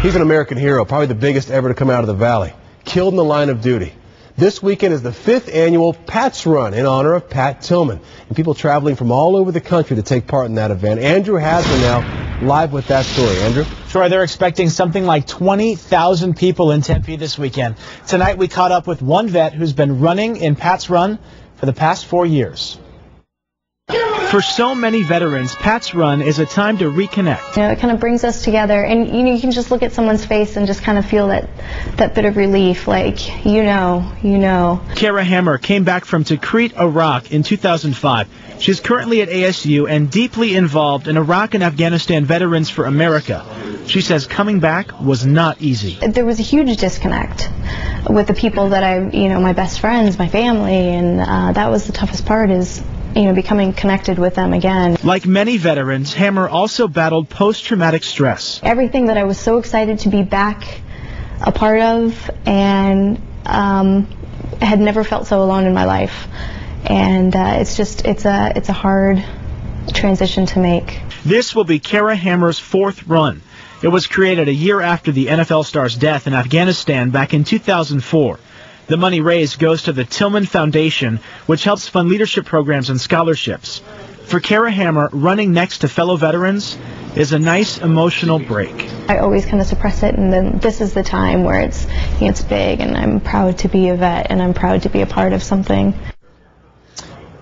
He's an American hero, probably the biggest ever to come out of the valley. Killed in the line of duty. This weekend is the fifth annual Pat's Run in honor of Pat Tillman. And people traveling from all over the country to take part in that event. Andrew Hasman now live with that story. Andrew? Troy, they're expecting something like 20,000 people in Tempe this weekend. Tonight we caught up with one vet who's been running in Pat's Run for the past four years. For so many veterans, Pat's Run is a time to reconnect. You know, it kind of brings us together, and you know, you can just look at someone's face and just kind of feel that that bit of relief, like you know, you know. Cara Hammer came back from Tikrit, Iraq in 2005. She's currently at ASU and deeply involved in Iraq and Afghanistan Veterans for America. She says coming back was not easy. There was a huge disconnect with the people that I, you know, my best friends, my family, and uh, that was the toughest part is you know, becoming connected with them again. Like many veterans, Hammer also battled post-traumatic stress. Everything that I was so excited to be back a part of and um, had never felt so alone in my life. And uh, it's just, it's a, it's a hard transition to make. This will be Cara Hammer's fourth run. It was created a year after the NFL star's death in Afghanistan back in 2004. The money raised goes to the Tillman Foundation, which helps fund leadership programs and scholarships. For Cara Hammer, running next to fellow veterans is a nice emotional break. I always kind of suppress it, and then this is the time where it's you know, it's big, and I'm proud to be a vet, and I'm proud to be a part of something.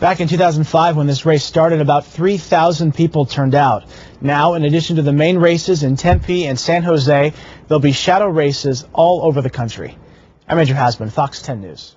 Back in 2005, when this race started, about 3,000 people turned out. Now, in addition to the main races in Tempe and San Jose, there'll be shadow races all over the country. I'm Andrew Hasman, Fox 10 News.